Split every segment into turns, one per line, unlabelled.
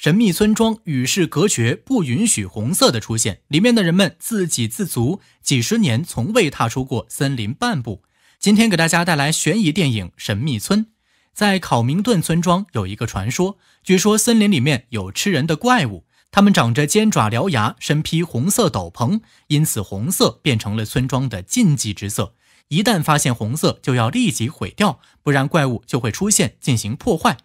神秘村庄与世隔绝，不允许红色的出现。里面的人们自给自足，几十年从未踏出过森林半步。今天给大家带来悬疑电影《神秘村》。在考明顿村庄有一个传说，据说森林里面有吃人的怪物，它们长着尖爪獠牙，身披红色斗篷，因此红色变成了村庄的禁忌之色。一旦发现红色，就要立即毁掉，不然怪物就会出现进行破坏。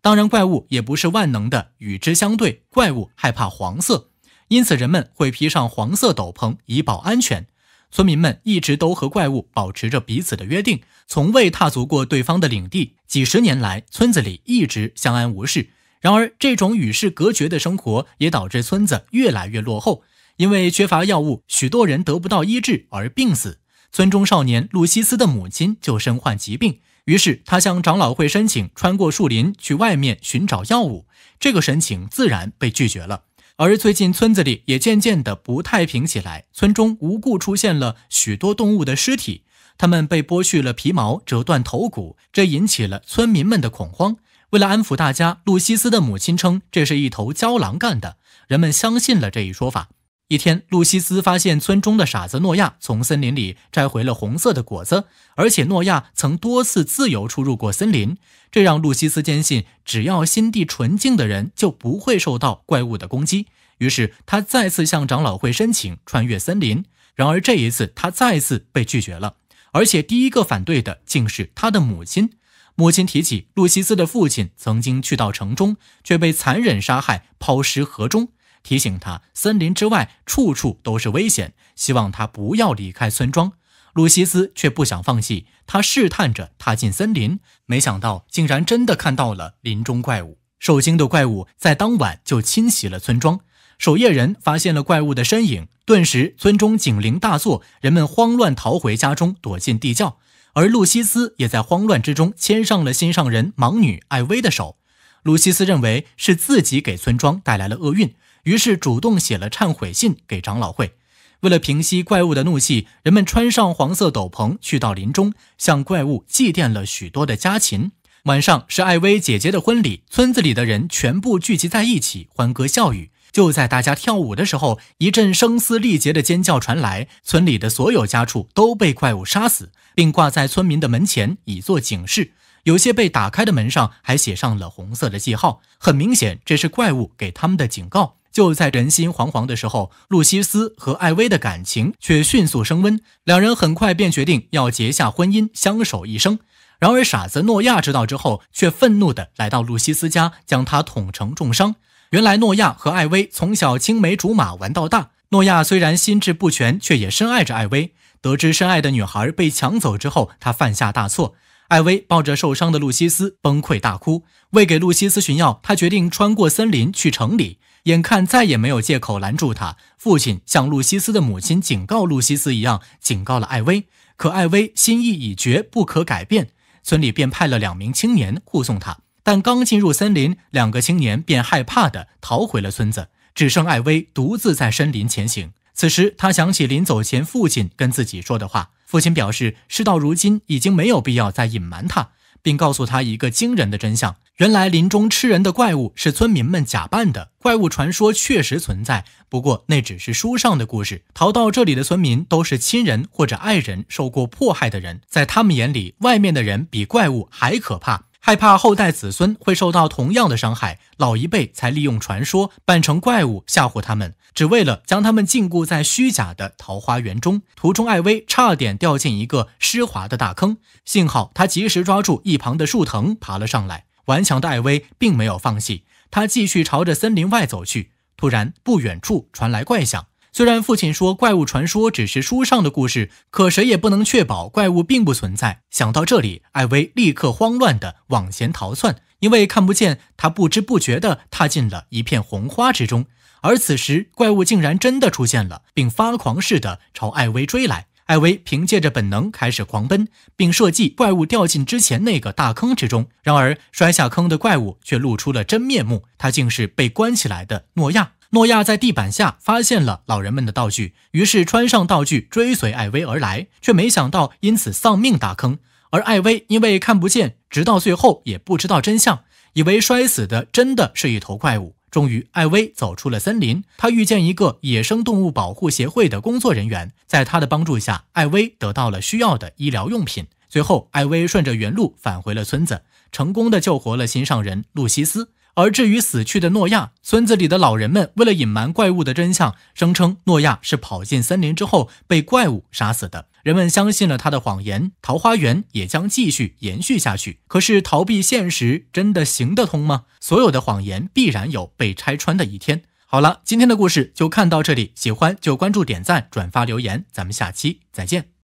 当然，怪物也不是万能的。与之相对，怪物害怕黄色，因此人们会披上黄色斗篷以保安全。村民们一直都和怪物保持着彼此的约定，从未踏足过对方的领地。几十年来，村子里一直相安无事。然而，这种与世隔绝的生活也导致村子越来越落后，因为缺乏药物，许多人得不到医治而病死。村中少年路西斯的母亲就身患疾病。于是他向长老会申请穿过树林去外面寻找药物，这个申请自然被拒绝了。而最近村子里也渐渐的不太平起来，村中无故出现了许多动物的尸体，它们被剥去了皮毛，折断头骨，这引起了村民们的恐慌。为了安抚大家，路西斯的母亲称这是一头郊狼干的，人们相信了这一说法。一天，路西斯发现村中的傻子诺亚从森林里摘回了红色的果子，而且诺亚曾多次自由出入过森林，这让路西斯坚信，只要心地纯净的人就不会受到怪物的攻击。于是，他再次向长老会申请穿越森林。然而，这一次他再次被拒绝了，而且第一个反对的竟是他的母亲。母亲提起路西斯的父亲曾经去到城中，却被残忍杀害，抛尸河中。提醒他，森林之外处处都是危险，希望他不要离开村庄。鲁西斯却不想放弃，他试探着踏进森林，没想到竟然真的看到了林中怪物。受惊的怪物在当晚就侵袭了村庄，守夜人发现了怪物的身影，顿时村中警铃大作，人们慌乱逃回家中，躲进地窖。而露西斯也在慌乱之中牵上了心上人盲女艾薇的手。露西斯认为是自己给村庄带来了厄运。于是主动写了忏悔信给长老会。为了平息怪物的怒气，人们穿上黄色斗篷，去到林中，向怪物祭奠了许多的家禽。晚上是艾薇姐姐的婚礼，村子里的人全部聚集在一起，欢歌笑语。就在大家跳舞的时候，一阵声嘶力竭的尖叫传来，村里的所有家畜都被怪物杀死，并挂在村民的门前以作警示。有些被打开的门上还写上了红色的记号，很明显，这是怪物给他们的警告。就在人心惶惶的时候，露西斯和艾薇的感情却迅速升温，两人很快便决定要结下婚姻，相守一生。然而，傻子诺亚知道之后，却愤怒地来到露西斯家，将他捅成重伤。原来，诺亚和艾薇从小青梅竹马玩到大。诺亚虽然心智不全，却也深爱着艾薇。得知深爱的女孩被抢走之后，他犯下大错。艾薇抱着受伤的露西斯崩溃大哭。为给露西斯寻药，他决定穿过森林去城里。眼看再也没有借口拦住他，父亲像露西斯的母亲警告露西斯一样警告了艾薇。可艾薇心意已决，不可改变。村里便派了两名青年护送他，但刚进入森林，两个青年便害怕的逃回了村子，只剩艾薇独自在森林前行。此时，他想起临走前父亲跟自己说的话，父亲表示事到如今已经没有必要再隐瞒他。并告诉他一个惊人的真相：原来林中吃人的怪物是村民们假扮的。怪物传说确实存在，不过那只是书上的故事。逃到这里的村民都是亲人或者爱人受过迫害的人，在他们眼里，外面的人比怪物还可怕。害怕后代子孙会受到同样的伤害，老一辈才利用传说扮成怪物吓唬他们，只为了将他们禁锢在虚假的桃花源中。途中，艾薇差点掉进一个湿滑的大坑，幸好他及时抓住一旁的树藤爬了上来。顽强的艾薇并没有放弃，他继续朝着森林外走去。突然，不远处传来怪响。虽然父亲说怪物传说只是书上的故事，可谁也不能确保怪物并不存在。想到这里，艾薇立刻慌乱地往前逃窜，因为看不见，他不知不觉地踏进了一片红花之中。而此时，怪物竟然真的出现了，并发狂似的朝艾薇追来。艾薇凭借着本能开始狂奔，并设计怪物掉进之前那个大坑之中。然而，摔下坑的怪物却露出了真面目，他竟是被关起来的诺亚。诺亚在地板下发现了老人们的道具，于是穿上道具追随艾薇而来，却没想到因此丧命大坑。而艾薇因为看不见，直到最后也不知道真相，以为摔死的真的是一头怪物。终于，艾薇走出了森林。她遇见一个野生动物保护协会的工作人员，在他的帮助下，艾薇得到了需要的医疗用品。最后，艾薇顺着原路返回了村子，成功的救活了心上人露西斯。而至于死去的诺亚，村子里的老人们为了隐瞒怪物的真相，声称诺亚是跑进森林之后被怪物杀死的。人们相信了他的谎言，桃花源也将继续延续下去。可是逃避现实真的行得通吗？所有的谎言必然有被拆穿的一天。好了，今天的故事就看到这里，喜欢就关注、点赞、转发、留言，咱们下期再见。